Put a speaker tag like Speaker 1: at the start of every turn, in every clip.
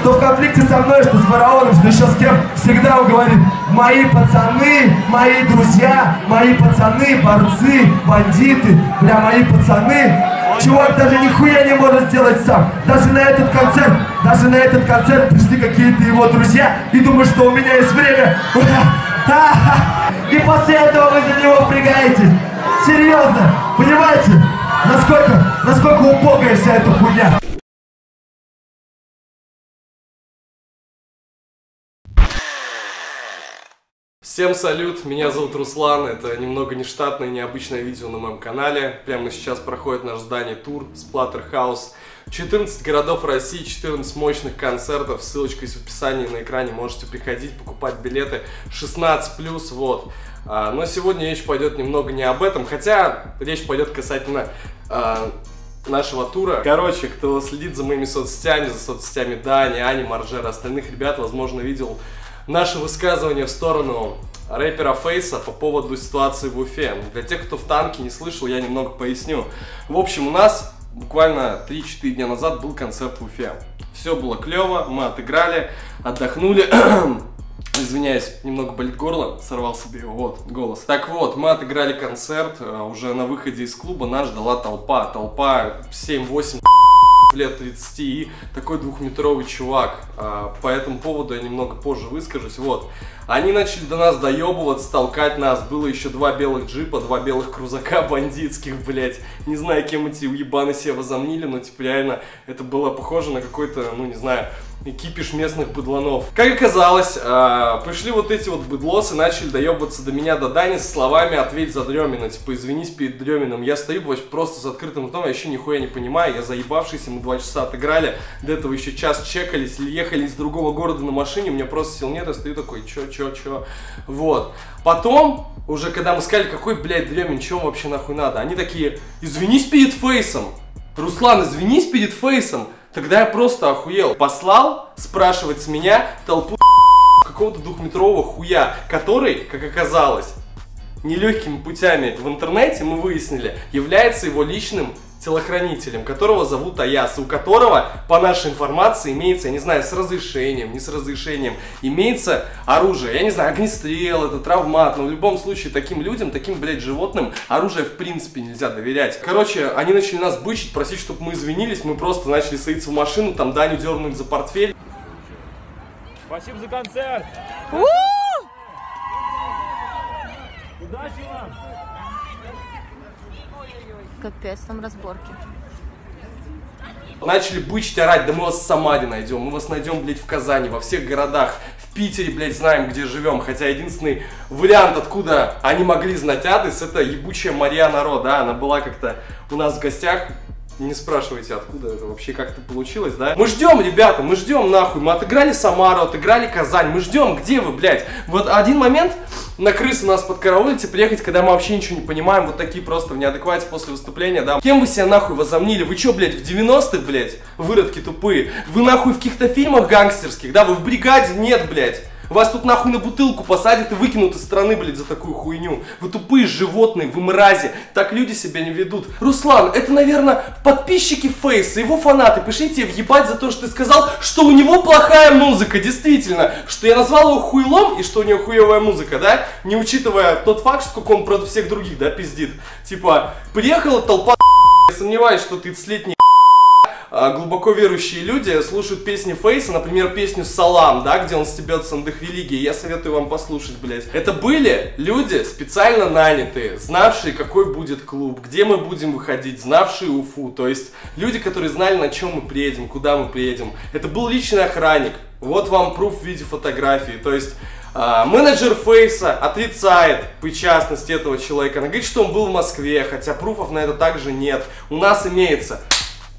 Speaker 1: Кто в конфликте со мной, что с фараоном, что еще с кем, всегда он говорит, мои пацаны, мои друзья, мои пацаны, борцы, бандиты, бля, мои пацаны. Чувак даже нихуя не может сделать сам. Даже на этот концерт, даже на этот концерт пришли какие-то его друзья и думают, что у меня есть время. И после этого вы за него впрягаетесь. Серьезно, понимаете? Насколько, насколько убогая вся эта хуйня.
Speaker 2: Всем салют, меня зовут Руслан, это немного нештатное, необычное видео на моем канале. Прямо сейчас проходит наш здание тур Splatterhouse. 14 городов России, 14 мощных концертов, ссылочка есть в описании на экране, можете приходить, покупать билеты 16+, вот. А, но сегодня речь пойдет немного не об этом, хотя речь пойдет касательно а, нашего тура. Короче, кто следит за моими соцсетями, за соцсетями Дани, Ани, Маржера, остальных ребят, возможно, видел наше высказывание в сторону рэпера Фейса по поводу ситуации в Уфе. Для тех, кто в танке не слышал, я немного поясню. В общем, у нас буквально 3-4 дня назад был концерт в Уфе. Все было клево, мы отыграли, отдохнули. Извиняюсь, немного болит горло, сорвал себе вот голос. Так вот, мы отыграли концерт, э, уже на выходе из клуба нас ждала толпа. Толпа 7-8 лет 30 и такой двухметровый чувак. А, по этому поводу я немного позже выскажусь. Вот. Они начали до нас доебываться, толкать нас. Было еще два белых джипа, два белых крузака бандитских, блять. Не знаю, кем эти уебаны себя возомнили, но типа реально это было похоже на какой-то, ну не знаю, кипиш местных быдланов. Как оказалось, э, пришли вот эти вот быдлосы, начали доебываться до меня, до Дани с словами «ответь за Дремина», типа «извинись перед Дреминым». Я стою просто с открытым ртом, я еще нихуя не понимаю, я заебавшийся, мы два часа отыграли, до этого еще час чекались, ехали из другого города на машине, у меня просто сил нет, я стою такой «чё, чё, чё?». Вот. Потом, уже когда мы сказали, какой, блядь, Дремин, чё вообще нахуй надо, они такие «извинись перед Фейсом». Руслан, извинись перед Фейсом. Тогда я просто охуел. Послал спрашивать с меня толпу какого-то двухметрового хуя, который, как оказалось, нелегкими путями в интернете мы выяснили, является его личным телохранителем, которого зовут Аяс, у которого, по нашей информации, имеется, я не знаю, с разрешением, не с разрешением, имеется оружие. Я не знаю, огнестрел, это травмат, но в любом случае таким людям, таким, блядь, животным оружие в принципе нельзя доверять. Короче, они начали нас бычить, просить, чтобы мы извинились, мы просто начали садиться в машину, там Даню дернули за портфель.
Speaker 3: Спасибо за концерт! Удачи вам!
Speaker 4: Капец, там разборки.
Speaker 2: Начали бычить, орать, да мы вас в Самаре найдем, мы вас найдем, блядь, в Казани, во всех городах, в Питере, блядь, знаем, где живем, хотя единственный вариант, откуда они могли знать адрес, это ебучая Мария Народ, да, она была как-то у нас в гостях, не спрашивайте, откуда это вообще как-то получилось, да? Мы ждем, ребята, мы ждем, нахуй. Мы отыграли Самару, отыграли Казань. Мы ждем, где вы, блядь? Вот один момент на крысы нас подкараулите, приехать, когда мы вообще ничего не понимаем, вот такие просто в неадеквате после выступления, да. Кем вы себя нахуй возомнили? Вы чё, блядь, в 90-х, блядь, выродки тупые? Вы нахуй в каких-то фильмах гангстерских, да? Вы в бригаде? Нет, блядь. Вас тут нахуй на бутылку посадят и выкинут из страны, блядь, за такую хуйню. Вы тупые животные, вы мрази. Так люди себя не ведут. Руслан, это, наверное, подписчики Фейса, его фанаты. Пришлите въебать за то, что ты сказал, что у него плохая музыка. Действительно. Что я назвал его хуйлом и что у него хуевая музыка, да? Не учитывая тот факт, сколько он против всех других, да, пиздит. Типа, приехала толпа я сомневаюсь, что 30-летний а, глубоко верующие люди слушают песни Фейса, например, песню «Салам», да, где он стебется над их религией, я советую вам послушать, блядь. Это были люди, специально нанятые, знавшие, какой будет клуб, где мы будем выходить, знавшие Уфу, то есть люди, которые знали, на чем мы приедем, куда мы приедем. Это был личный охранник, вот вам пруф в виде фотографии, то есть Uh, менеджер Фейса отрицает причастность этого человека. Она говорит, что он был в Москве, хотя пруфов на это также нет. У нас имеется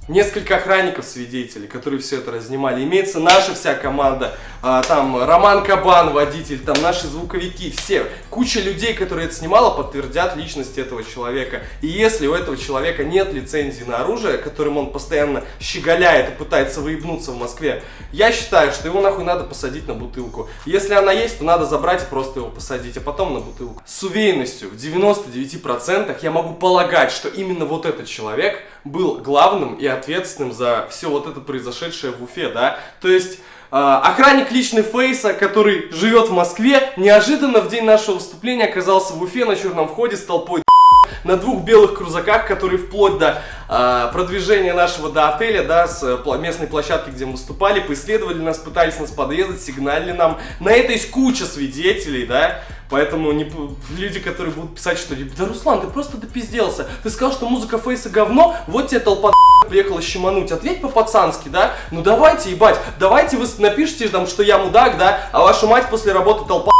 Speaker 2: несколько охранников свидетелей, которые все это разнимали. Имеется наша вся команда, а, там Роман Кабан, водитель, там наши звуковики, все. Куча людей, которые это снимала, подтвердят личность этого человека. И если у этого человека нет лицензии на оружие, которым он постоянно щеголяет и пытается выебнуться в Москве, я считаю, что его нахуй надо посадить на бутылку. Если она есть, то надо забрать и просто его посадить, а потом на бутылку. С уверенностью в 99% я могу полагать, что именно вот этот человек был главным и ответственным за все вот это произошедшее в Уфе, да. То есть А, охранник личный Фейса, который живет в Москве, неожиданно в день нашего выступления оказался в Уфе на черном входе с толпой на двух белых крузаках, которые вплоть до э, продвижения нашего до отеля, да, с э, местной площадки, где мы выступали, преследовали нас, пытались нас подъездать, сигналили нам. На это есть куча свидетелей, да, Поэтому не, люди, которые будут писать, что да, Руслан, ты просто допизделся. Ты сказал, что музыка Фейса говно, вот тебе толпа приехала щемануть. Ответь по-пацански, да? Ну давайте, ебать, давайте вы напишите там, что я мудак, да, а ваша мать после работы толпа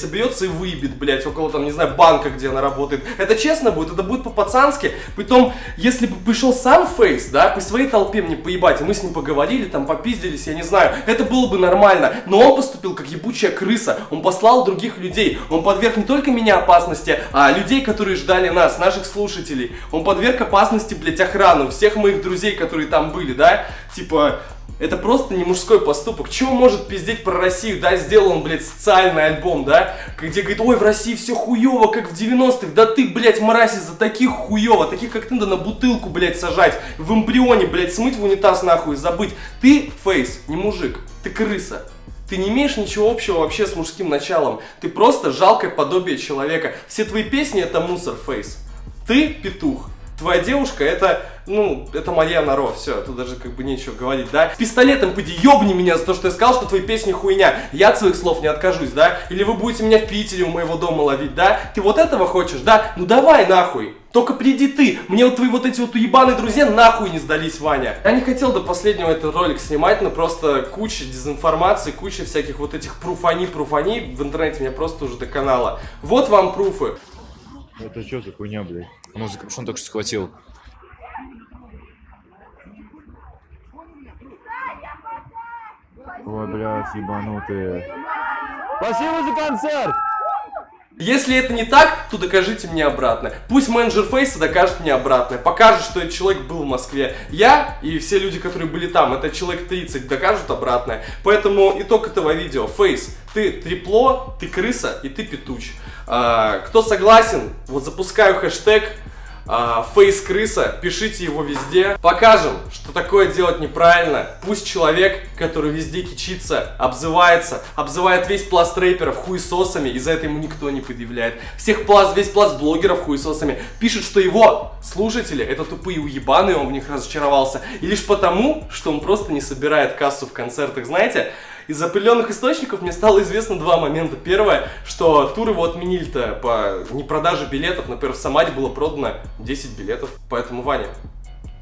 Speaker 2: соберется и выебет, блядь, около там, не знаю, банка, где она работает. Это честно будет, это будет по-пацански. Притом, если бы пришел сам Фейс, да, по своей толпе мне поебать, и мы с ним поговорили, там, попиздились, я не знаю, это было бы нормально. Но он поступил как ебучая крыса, он послал других людей, он подверг не только меня опасности, а людей, которые ждали нас, наших слушателей. Он подверг опасности, блядь, охрану, всех моих друзей, которые там были, да, типа, это просто не мужской поступок. Чего может пиздеть про Россию? Да, сделал он, блядь, социальный альбом, да? Где говорит, ой, в России все хуево, как в 90-х. Да ты, блядь, мразь, за таких хуево. Таких, как ты, надо на бутылку, блядь, сажать. В эмбрионе, блядь, смыть в унитаз нахуй, забыть. Ты, фейс, не мужик. Ты крыса. Ты не имеешь ничего общего вообще с мужским началом. Ты просто жалкое подобие человека. Все твои песни это мусор, фейс. Ты петух твоя девушка, это, ну, это моя норо, все, тут даже как бы нечего говорить, да? Пистолетом поди, ёбни меня за то, что я сказал, что твои песни хуйня. Я от своих слов не откажусь, да? Или вы будете меня в Питере у моего дома ловить, да? Ты вот этого хочешь, да? Ну давай нахуй. Только приди ты. Мне вот твои вот эти вот уебаные друзья нахуй не сдались, Ваня. Я не хотел до последнего этот ролик снимать, но просто куча дезинформации, куча всяких вот этих пруфани-пруфани в интернете меня просто уже до канала. Вот вам пруфы.
Speaker 5: Это что за хуйня, блядь? Музыка, что он только что схватил? Ой, блядь, ебанутые. Спасибо за концерт!
Speaker 2: Если это не так, то докажите мне обратно. Пусть менеджер Фейса докажет мне обратно. Покажет, что этот человек был в Москве. Я и все люди, которые были там, это человек 30, докажут обратное. Поэтому итог этого видео. Фейс, ты трепло, ты крыса и ты петуч. А, кто согласен, вот запускаю хэштег фейс крыса, пишите его везде. Покажем, что такое делать неправильно. Пусть человек, который везде кичится, обзывается, обзывает весь пласт рэперов хуесосами, и за это ему никто не предъявляет. Всех пласт, весь пласт блогеров хуесосами пишет, что его слушатели это тупые уебаны, он в них разочаровался. И лишь потому, что он просто не собирает кассу в концертах, знаете, из определенных источников мне стало известно два момента. Первое, что тур его отменили-то по непродаже билетов. Например, в Самаре было продано 10 билетов. Поэтому, Ваня,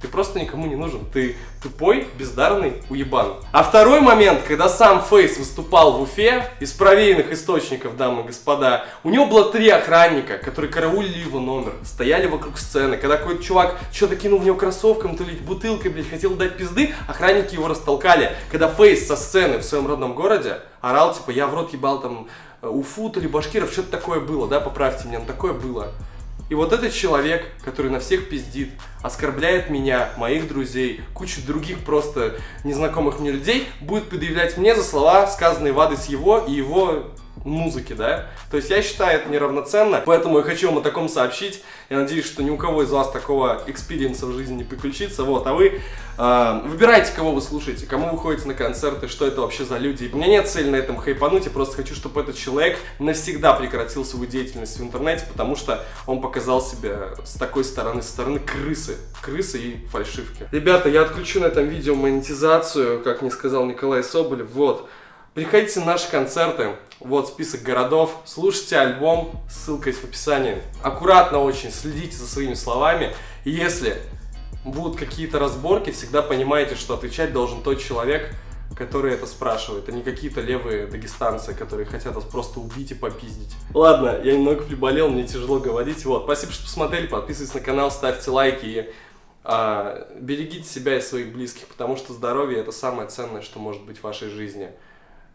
Speaker 2: ты просто никому не нужен. Ты тупой, бездарный уебан. А второй момент, когда сам Фейс выступал в Уфе, из проверенных источников, дамы и господа, у него было три охранника, которые караулили его номер, стояли вокруг сцены. Когда какой-то чувак что-то кинул в него кроссовком, то ли бутылкой, блядь, хотел дать пизды, охранники его растолкали. Когда Фейс со сцены в своем родном городе орал, типа, я в рот ебал там э, Уфу, то ли Башкиров, что-то такое было, да, поправьте меня, но такое было. И вот этот человек, который на всех пиздит, оскорбляет меня, моих друзей, кучу других просто незнакомых мне людей, будет предъявлять мне за слова, сказанные в адрес его и его музыки, да? То есть я считаю это неравноценно, поэтому я хочу вам о таком сообщить. Я надеюсь, что ни у кого из вас такого experience а в жизни не приключится. Вот, а вы э, выбирайте, кого вы слушаете, кому вы ходите на концерты, что это вообще за люди. У меня нет цели на этом хайпануть, я просто хочу, чтобы этот человек навсегда прекратил свою деятельность в интернете, потому что он показал себя с такой стороны, со стороны крысы. Крысы и фальшивки. Ребята, я отключу на этом видео монетизацию, как мне сказал Николай Соболев. Вот. Приходите на наши концерты. Вот список городов. Слушайте альбом, ссылка есть в описании. Аккуратно очень следите за своими словами. И если будут какие-то разборки, всегда понимайте, что отвечать должен тот человек, который это спрашивает, а не какие-то левые дагестанцы, которые хотят вас просто убить и попиздить. Ладно, я немного приболел, мне тяжело говорить. Вот, спасибо, что посмотрели, подписывайтесь на канал, ставьте лайки и а, берегите себя и своих близких, потому что здоровье это самое ценное, что может быть в вашей жизни